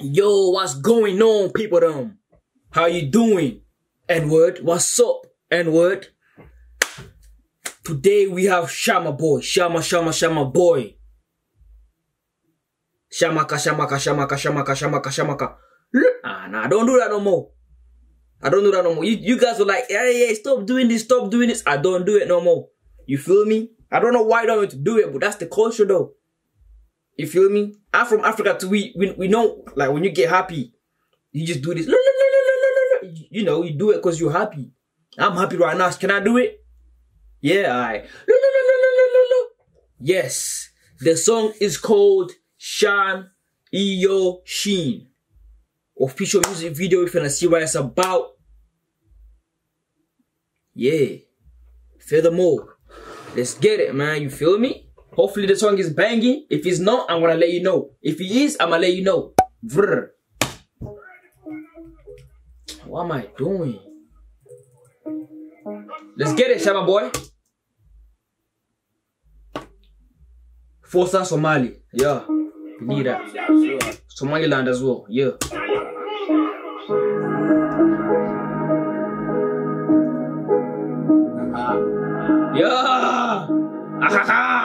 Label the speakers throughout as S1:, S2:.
S1: Yo, what's going on, people? Them, how you doing? N-word, what's up? N-word. Today we have Sharma boy, Sharma, Sharma, Sharma boy. Shamaka, Shamaka, Shamaka, Shamaka, Shamaka, Shamaka. Ah, nah, don't do that no more. I don't do that no more. You, you guys are like, yeah, yeah, stop doing this, stop doing this. I don't do it no more. You feel me? I don't know why you don't want to do it, but that's the culture though. You feel me? I'm from Africa too. We, we, we know, like, when you get happy, you just do this. You know, you do it because you're happy. I'm happy right now. Can I do it? Yeah, alright. Yes. The song is called Shan Iyo Sheen. Official music video if you wanna see what it's about. Yeah. Furthermore, let's get it, man. You feel me? Hopefully the song is banging. If it's not, I'm gonna let you know. If it is, I'm gonna let you know. Vrr. What am I doing? Let's get it, Sharma boy. Forza Somali. Yeah. We need that. Somaliland as well. Yeah. Yeah. Ahaha.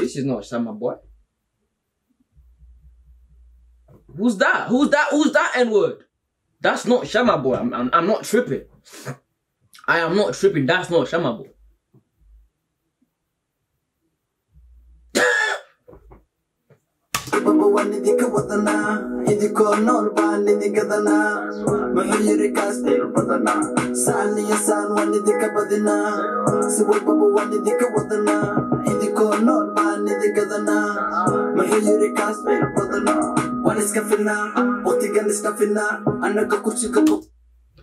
S1: This is not Sharma boy. Who's that? Who's that? Who's that N word? That's not Sharma boy. I'm, I'm, I'm not tripping. I am not tripping. That's not Sharma boy.
S2: Babawanidika wadana idikoo nool baan idigadana muxuu yiri kaas dhir badana saaniya saan waan idika badina si walbaba waan idika wadana idikoo nool baan idigadana muxuu yiri kaas dhir badana waan iska filnaa waqtigan iska filnaa annaga kursiga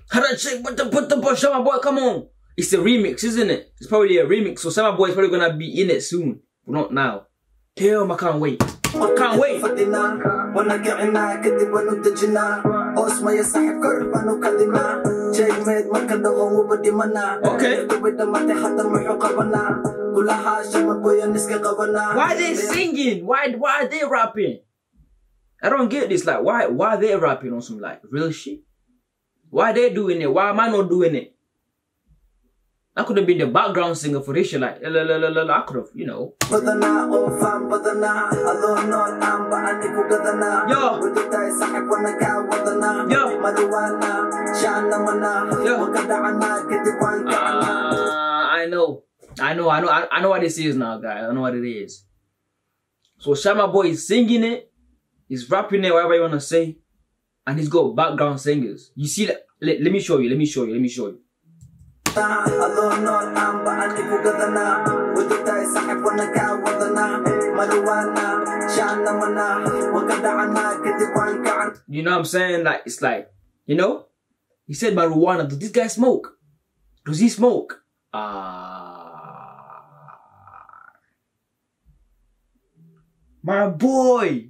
S1: Hada check, but the but the but Sharma boy, come on. It's a remix, isn't it? It's probably a remix, so Sharma boy is probably gonna be in it soon, but not now. Damn, I can't wait. I can't wait.
S2: When I get fadhinaa wana kicinaa kadib waanu dejinaa hoos maya saaxib kor baanu kadinaa jeegmeed marka dhaho wuba dhimanaa
S1: Okay.
S2: gabay dhamatay hadda muxuu qabanaa kulahaa shama boyan iska qabanaa
S1: Why are they singing? Why why are they rapping? I don't get this. Like, why why they rapping on some like real shit? Why they doing it? Why am I not doing it? I could have been the background singer for this shit. Like, la, la, la, la, la. I could have, you know.
S2: badanaa oo faan badanaa adoo nool aanba anigu gadanaa
S1: Yo.
S2: wadatahay saaxib wana kaa wadanaa
S1: Yo. Yo.
S2: waka dhacanaa kadib waan kacanaa
S1: Uh, I know. I know, I know, I, I know what this is now, guys. I know what it is. So Sharma Boy is singing it, he's rapping it, whatever you wanna say, and he's got background singers. You see that? Let, let me show you, let me show you, let me show you.
S2: Adoo nool aanba anigu gadanaa wadatahay saaxib wana kaa wadanaa madawaanaa shaanamanaa waka dhacanaa kadib waan kacanaa
S1: You know what I'm saying? Like it's like, you know? He said marijuana. Does this guy smoke? Does he smoke? Ah. My boy.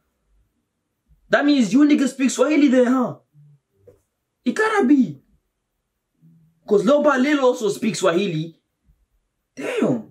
S1: That means you niggas speak Swahili then, huh? It gotta be. Cause Loba Lil also speaks Swahili. Damn.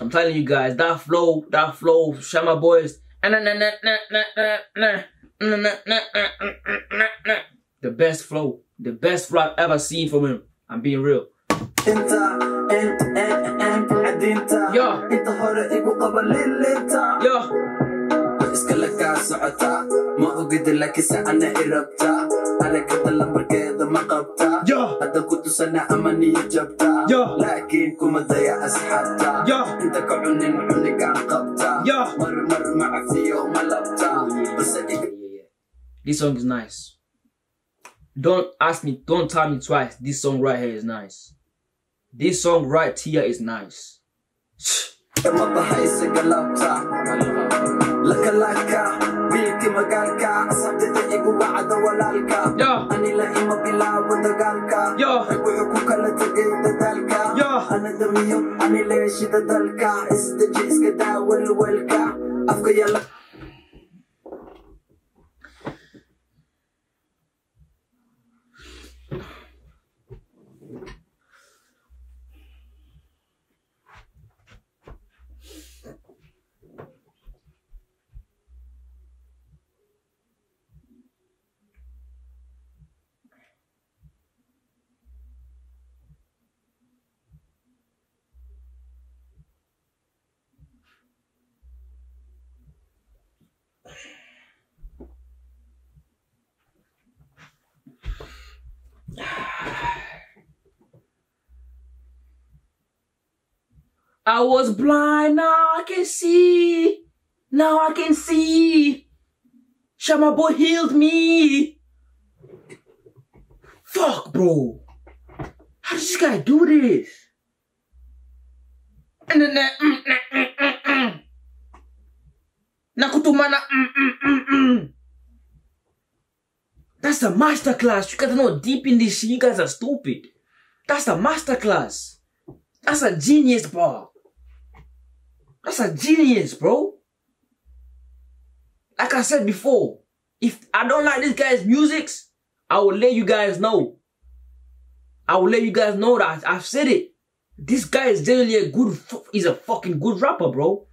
S1: I'm telling you guys, that flow, that flow, Shama Boys. The best flow, the best flow I've ever seen from him. I'm being real. Yeah. Yo,
S2: iskala kaa socotaa ma ogida laakiinse ana i rabtaa aragada lambarkeeda ma
S1: Yeah.
S2: Hadda ku tusana ama niyo jabtaa
S1: Yeah.
S2: laakiin kuma daya asxaabtaa
S1: Yeah.
S2: inta ka cunin cunigaan qabtaa
S1: Yeah.
S2: mar mar ma cafiyo ma labtaa base iga
S1: this song is nice. Don't ask me, don't tell me twice. This song right here is nice. This song right here is nice.
S2: Igu wacda walaalka anila ima bilaabo dagaalka. Rag wuxuu ku kala tegay dadaalka. Ana damiyo ani leeshida dalka. Isdeji iska daa welwelka afka
S1: I was blind, now I can see. Now I can see. Sharma boy healed me. Fuck, bro. How does this guy do this? And then that, mm, mm, mm, mm, mm. Nakutumana, mm, mm, mm, mm. That's the masterclass. You guys are not deep in this shit. You guys are stupid. That's the masterclass. That's a genius bar. That's a genius, bro. Like I said before, if I don't like this guy's musics, I will let you guys know. I will let you guys know that I've said it. This guy is generally a good, he's a fucking good rapper, bro.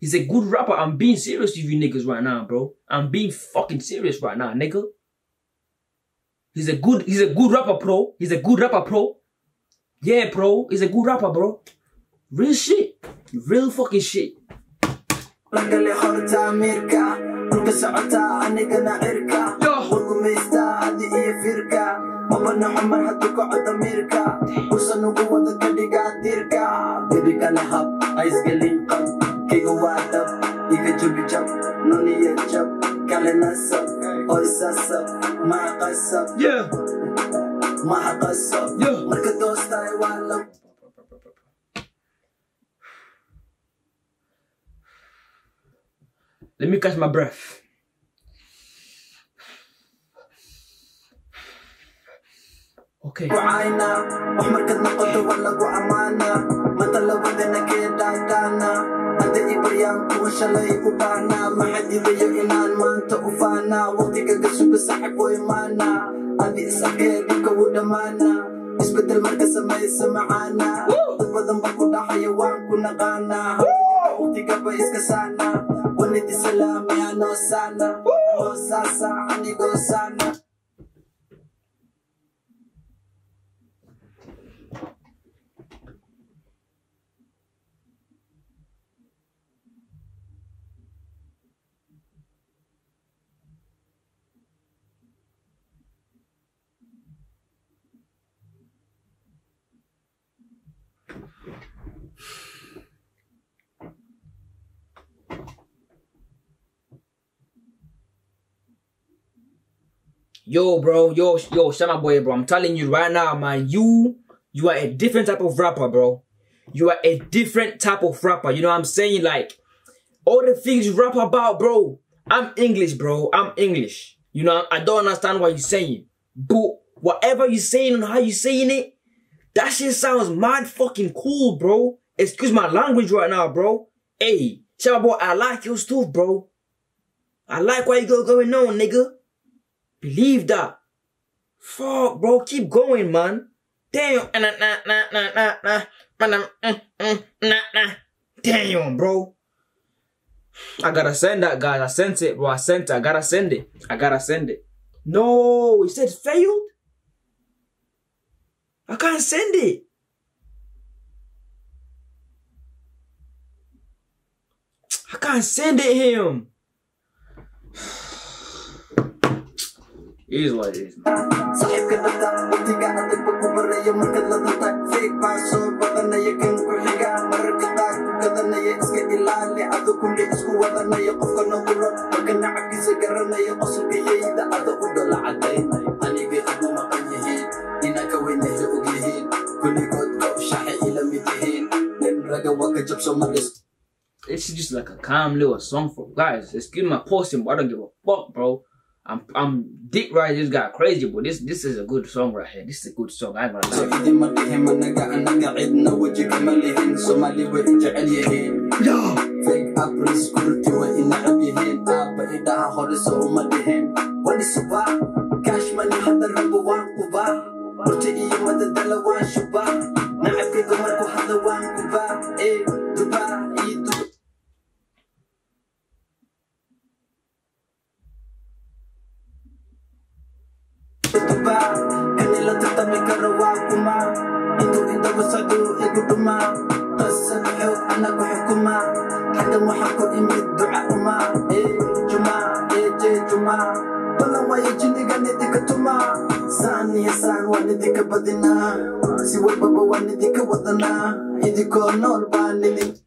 S1: He's a good rapper. I'm being serious with you niggas right now, bro. I'm being fucking serious right now, nigga. He's a good, he's a good rapper, pro. He's a good rapper, pro. Yeah, bro. He's a good rapper, bro. Real shit. Real fucking shit.
S2: lagale horta amirka dhulka socotaa anigana cirka
S1: Yo.
S2: wargumaystaa adi iyo firka. Mabana cumar hadduu kaco damiirka usan ugu wada ka dhigaa diirka bebi kale hab aisgelin qab kiga waa dhab iga jabi jab noniya jab kale nasab hoysasab maha qasab
S1: Yeah.
S2: maha
S1: Let me catch my breath. Okay.
S2: shalay u baana maxaa diidayo inaan maanta u faana waqtiga u imaana adi isarkee dhibka u dhammaana isbeddel marka samaysa macaana dad badan ba ku dhaxaya waan ku naqaana waqtigaba iska saana Ngunit isa lang no sana Ano sasaan ito sana
S1: Yo, bro, yo, yo, Sharma boy, bro. I'm telling you right now, man. You, you are a different type of rapper, bro. You are a different type of rapper. You know what I'm saying? Like, all the things you rap about, bro. I'm English, bro. I'm English. You know, I don't understand what you're saying. But whatever you're saying and how you're saying it, that shit sounds mad fucking cool, bro. Excuse my language right now, bro. Hey, Sharma boy, I like your stuff, bro. I like what you got going on, nigga. Believe that. Fuck, bro. Keep going, man. Damn. Nah, nah, nah, nah, nah, nah. Nah, nah, mm, mm, nah. Damn, bro. I gotta send that, guys. I sent it, bro. I sent it. I gotta send it. I gotta send it. No, it said failed. I can't send it. man, send it him. It is, man.
S2: Ka
S1: This is just like a calm little song for guys. Excuse my posting, but I don't give a fuck, bro. I'm I'm dick riding this guy crazy, but this this is a good song right here. This is a good song. I ain't gonna
S2: So
S1: lie.
S2: hindi matihim Managaan na gaid na wajig malihin Sumali wa ija'al yahin
S1: Yeah.
S2: Fake up security wa inaabihin Apa idaha hori sa umalihin tatami karawa kuma Ito ito wasado, ego duma Tasa nuhot, anak ko hukuma Hada mo hako imid dua uma juma, je, juma. Walang waya jinigan, iti ka tuma Saan niya saan, wan iti ka badina Si wal babawan, iti ka wadana Hindi ko nol ba, nini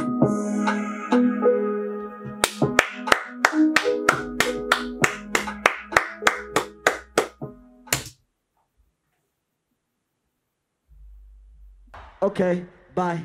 S2: Okay, bye.